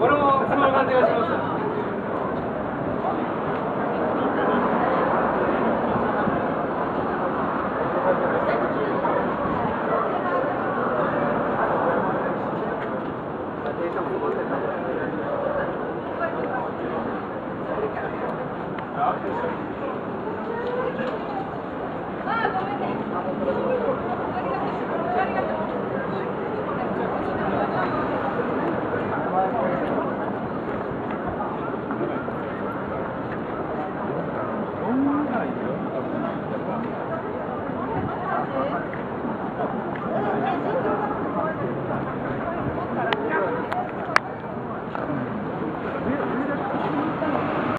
俺もその感じがします。ありがとう。